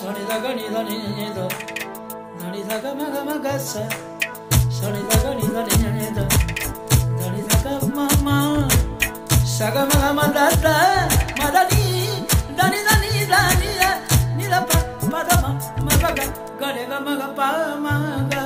Soni da ga ni da ni ni do. Da ni da ga ma ga ma ga sa. Soni da ga da ni ni. Da ni da ga ma ma. Sa ga ma ga ma da da. Ma da ni. Da ni da ni da ni da. Ni da pa pa da ma ma ga ga. Ga de ga ma ga pa ma ga.